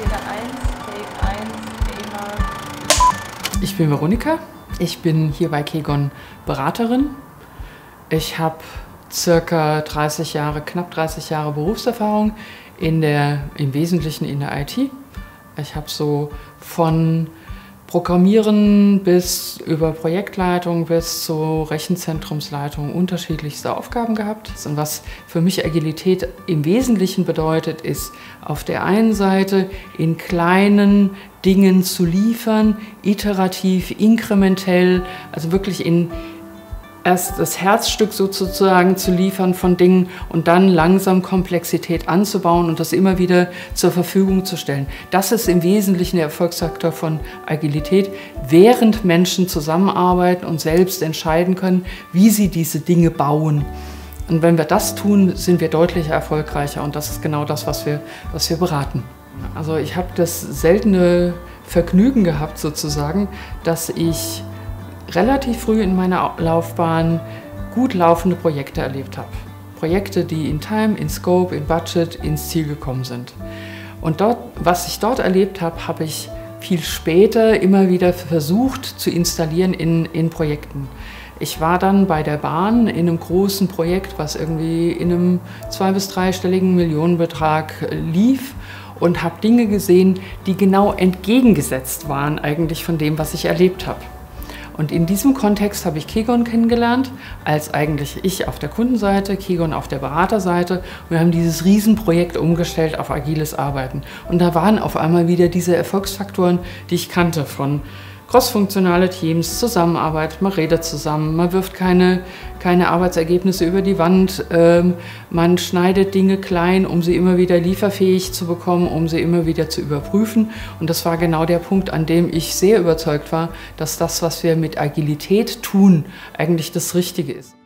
Szene 1, Take 1, Thema. Ich bin Veronika. Ich bin hier bei Kegon Beraterin. Ich habe circa 30 Jahre, knapp 30 Jahre Berufserfahrung in der, im Wesentlichen in der IT. Ich habe so von Programmieren bis über Projektleitung bis zu Rechenzentrumsleitung unterschiedlichste Aufgaben gehabt. Und was für mich Agilität im Wesentlichen bedeutet, ist auf der einen Seite in kleinen Dingen zu liefern, iterativ, inkrementell, also wirklich in erst das Herzstück sozusagen zu liefern von Dingen und dann langsam Komplexität anzubauen und das immer wieder zur Verfügung zu stellen. Das ist im Wesentlichen der Erfolgsfaktor von Agilität, während Menschen zusammenarbeiten und selbst entscheiden können, wie sie diese Dinge bauen. Und wenn wir das tun, sind wir deutlich erfolgreicher und das ist genau das, was wir, was wir beraten. Also ich habe das seltene Vergnügen gehabt sozusagen, dass ich relativ früh in meiner Laufbahn gut laufende Projekte erlebt habe. Projekte, die in Time, in Scope, in Budget ins Ziel gekommen sind. Und dort, was ich dort erlebt habe, habe ich viel später immer wieder versucht zu installieren in, in Projekten. Ich war dann bei der Bahn in einem großen Projekt, was irgendwie in einem zwei- bis dreistelligen Millionenbetrag lief und habe Dinge gesehen, die genau entgegengesetzt waren eigentlich von dem, was ich erlebt habe. Und in diesem Kontext habe ich Kegon kennengelernt, als eigentlich ich auf der Kundenseite, Kegon auf der Beraterseite. Wir haben dieses Riesenprojekt umgestellt auf agiles Arbeiten. Und da waren auf einmal wieder diese Erfolgsfaktoren, die ich kannte von crossfunktionale Teams, Zusammenarbeit, man redet zusammen, man wirft keine, keine Arbeitsergebnisse über die Wand, ähm, man schneidet Dinge klein, um sie immer wieder lieferfähig zu bekommen, um sie immer wieder zu überprüfen. Und das war genau der Punkt, an dem ich sehr überzeugt war, dass das, was wir mit Agilität tun, eigentlich das Richtige ist.